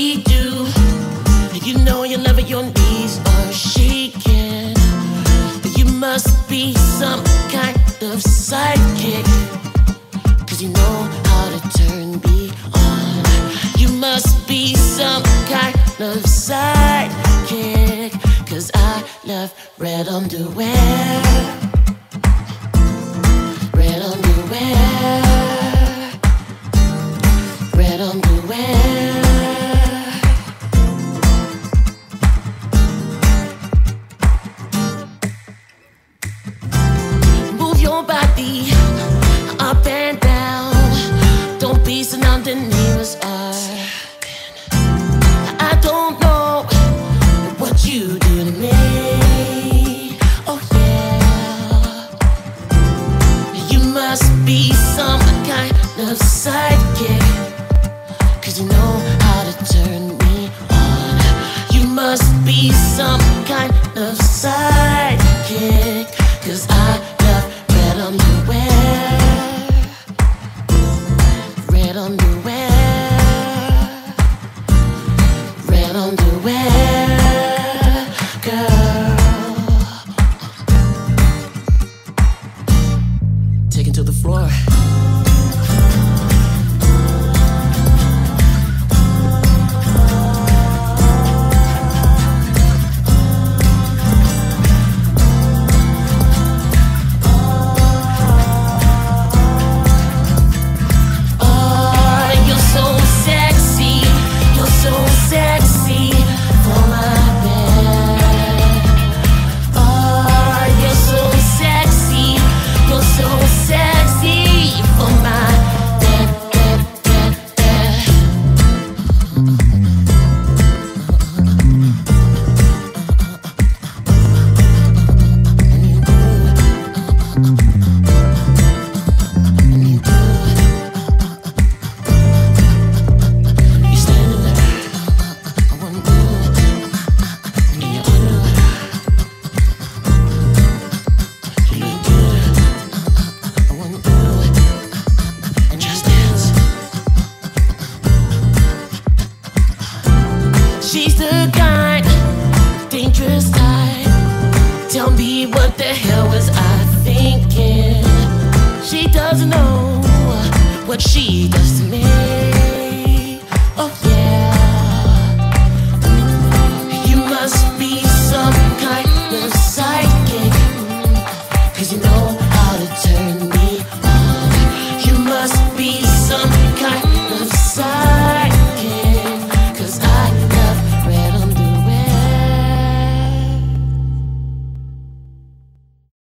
do. You know you love your knees are shaking. You must be some kind of sidekick. Cause you know how to turn me on. You must be some kind of sidekick. Cause I love red underwear. Of sidekick. You know how to turn me on. You must be some kind of I love red underwear. Red underwear. Red underwear. Girl. To the floor. Oh, She's the kind, dangerous type. Tell me what the hell was I thinking? She doesn't know what she does